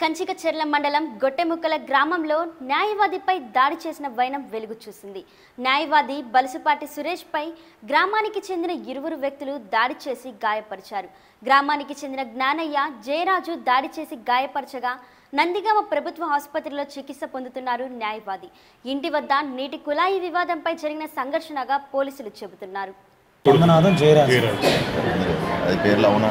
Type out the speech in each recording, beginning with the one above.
కంచికచెర్ల మండలం గొట్టెముక్కల గ్రామంలో న్యాయవాదిపై దాడి చేసిన వైనం వెలుగు చూసింది. న్యాయవాది బలుసుపాటి సురేష్పై గ్రామానికి చెందిన ఇరువురు వ్యక్తులు దాడి చేసి గాయపరిచారు. గ్రామానికి చెందిన జ్ఞానయ్య జయరాజు దాడి చేసి గాయపరచగా నందిగామ ప్రభుత్వ ఆసుపత్రిలో చికిత్స పొందుతున్నారు న్యాయవాది. ఇంటి వద్ద నీటి కుళాయి వివాదంపై జరిగిన సంఘర్షణగా పోలీసులు చెబుతున్నారు. జయరాజ్. అది పేర్లు అవునా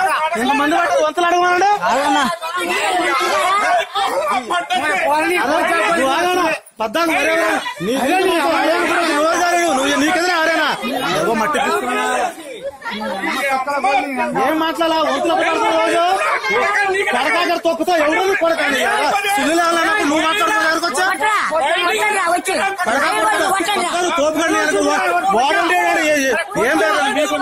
ఎంతమంది పట్టు వంతలు అడగమన్నాడు? నువ్వు ఆగనా పద్దాకు మరేవరా నీ నువ్వు నీకెదురే ఆరేనా? ఏవో మట్టి ఏం మాట్లాడాలా? వంతుల పడుతున్నావు రోజు? కడకాకర తొక్కుతో ఎవరు కొడకండి అన్నప్పుడు నువ్వు మాట్లాడుతున్నా ఎవరికి వచ్చా వాడండి ఏం మీకు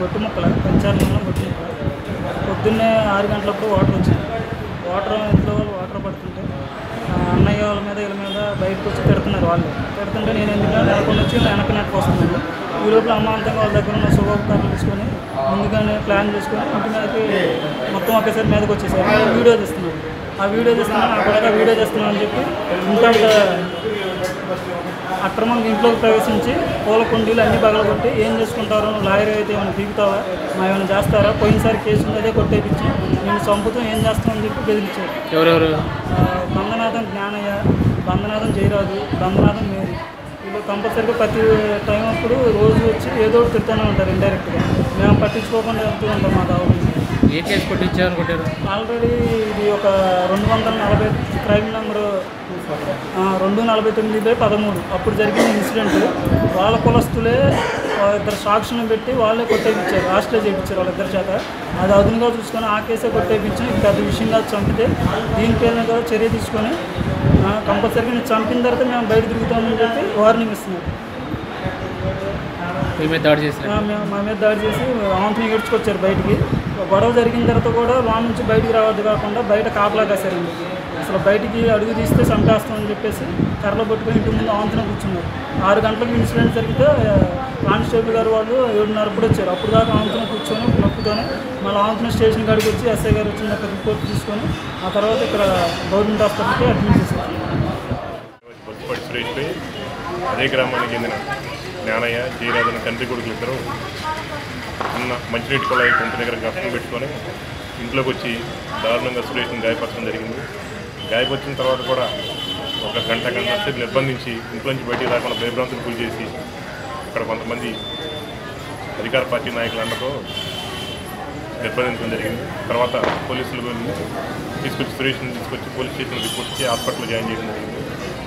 గొట్టు ముక్కల పంచారణంలో గొట్టు పొద్దున్నే ఆరు గంటలప్పుడు వాటర్ వచ్చింది. వాటర్ ఇంట్లో వాటర్ పడుతుంటే అన్నయ్య వాళ్ళ మీద వీళ్ళ మీద బయటకు వచ్చి పెడుతున్నారు వాళ్ళు. పెడుతుంటే నేను ఎందుకంటే నెలకొని వచ్చి వెనక నెట్కి వస్తున్నాను. ఈ లోపల అమ్మాంతంగా వాళ్ళ దగ్గర ఉన్న శుభోపకారాలు తీసుకొని ముందుగానే ప్లాన్ చేసుకొని ఇంటి మీదకి మొత్తం ఒకేసారి మీదకి వచ్చేసారు. వీడియో తీస్తున్నాను. ఆ వీడియో తీస్తున్నాను అక్కడ వీడియో చేస్తున్నాను అని చెప్పి ఇంకా అక్రమంగా ఇంట్లోకి ప్రవేశించి పూల కుండీలు అన్ని పగలగొట్టి ఏం చేసుకుంటారు నువ్వు లాయర్ అయితే ఏమైనా పీకుతావా? మా ఏమైనా చేస్తారా? పోయినసారి కేసు అదే కొట్టేపించి నేను చంపుతాం ఏం చేస్తామని చెప్పి బెదిరించారు. ఎవరెవరు? బంధనాథం జ్ఞానయ్య బంధనాథం జయరాజు బంధనాథం మేరీ. వీళ్ళు కంపల్సరీగా ప్రతి టైం అప్పుడు రోజు వచ్చి ఏదో ఒకటి తిడుతూనే ఉంటారు ఇండైరెక్ట్గా మేము పట్టించుకోకుండా వెళ్తూ ఉంటాం మా దావు ఏ కేసు కొట్టించారు అనుకుంటారు ఆల్రెడీ ఇది ఒక రెండు వందల నలభై క్రైమ్ నెంబరు రెండు నలభై తొమ్మిది బై పదమూడు. అప్పుడు జరిగిన ఇన్సిడెంట్. వాళ్ళ కులస్తులే ఇద్దరు సాక్షులను పెట్టి వాళ్ళే కొట్టేపించారు. హాస్టేజ్ చేయించారు వాళ్ళిద్దరి చేత. అది అదునుగా చూసుకొని ఆ కేసే కొట్టేపించి ఇది పెద్ద విషయంగా చంపితే దీని పేరు మీద చర్య తీసుకొని కంపల్సరీగా నేను చంపిన తర్వాత మేము బయట తిరుగుతామని చెప్పి వార్నింగ్ ఇస్తున్నారు. మీ మీద దాడి చేసి ఆంతని ఏడ్చుకొచ్చారు బయటికి. గొడవ జరిగిన తర్వాత కూడా లోన్ నుంచి బయటికి రావద్దు కాకుండా బయట కాపలా కాశారండి అసలు బయటికి అడుగు తీస్తే చంపేస్తామని చెప్పేసి కర్రలు పట్టుకొని ఇంటి ముందు ఆంతన కూర్చున్నారు. ఆరు గంటలకు ఇన్సిడెంట్ జరిగితే కానిస్టేబుల్ గారు వాళ్ళు ఏడున్నర కూడా వచ్చారు. అప్పుడు దాకా ఆంతన కూర్చొని నొప్పుతోనే మళ్ళీ ఆంతన స్టేషన్ కాడికి వచ్చి ఎస్ఐ గారు వచ్చిన అక్కడ రిపోర్ట్ తీసుకొని ఆ తర్వాత ఇక్కడ గవర్నమెంట్ హాస్పిటల్కి అడ్మిట్ చేశారు. అదే గ్రామానికి చెందిన జ్ఞానయ్య జయరాజన్ తండ్రి కొడుకులు ఇద్దరు చిన్న మంచినీటి కుళాయి కొంత దగ్గర గఫం పెట్టుకొని ఇంట్లోకి వచ్చి దారుణంగా సురేష్ని గాయపరచడం జరిగింది. గాయపరిచిన తర్వాత కూడా ఒక గంట గంట సేపు నిర్బంధించి ఇంట్లోంచి బయటికి రాకుండా భయభ్రాంతులు పూజ చేసి ఇక్కడ కొంతమంది అధికార పార్టీ నాయకులందరూ నిర్బంధించడం జరిగింది. తర్వాత పోలీసులు తీసుకొచ్చి సురేష్ని తీసుకొచ్చి పోలీస్ స్టేషన్ రిపోర్ట్ ఇచ్చి హాస్పిటల్లో జాయిన్ చేయడం జరిగింది.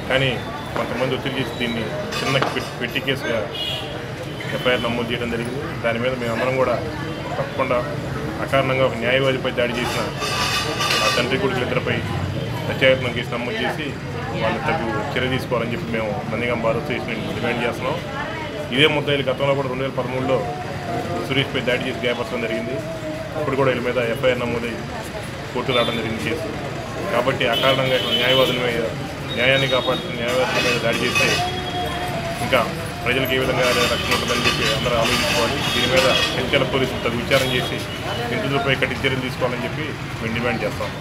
కానీ కొంతమంది ఒత్తిడి చేసి దీన్ని చిన్న పెట్టి కేసుగా ఎఫ్ఐఆర్ నమోదు చేయడం జరిగింది. దాని మీద మేమందరం కూడా తప్పకుండా అకారణంగా ఒక న్యాయవాదిపై దాడి చేసిన ఆ తండ్రి కొడుకుల ఇద్దరిపై హత్యాయత్నం కేసు నమోదు చేసి వాళ్ళు తగు చర్య తీసుకోవాలని చెప్పి మేము నందిగం భారత డిమాండ్ చేస్తున్నాం. ఇదే ముద్దాయిలు గతంలో కూడా రెండు వేల పదమూడులో సురేష్పై దాడి చేసి గాయపరచడం జరిగింది. అప్పుడు కూడా వీళ్ళ మీద ఎఫ్ఐఆర్ నమోదై కోర్టు రావడం జరిగింది కేసు. కాబట్టి అకారణంగా ఇట్లా న్యాయవాదుల మీద న్యాయాన్ని కాపాడుతున్న న్యాయవ్యవస్థ మీద దాడి చేస్తే ఇంకా ప్రజలకు ఏ విధంగా రక్షణ ఉంటుందని చెప్పి అందరూ ఆలోచించుకోవాలి. దీని మీద చర్చల పోలీసులు తగు విచారం చేసి నిందితులపై కఠిన చర్యలు తీసుకోవాలని చెప్పి మేము డిమాండ్ చేస్తాము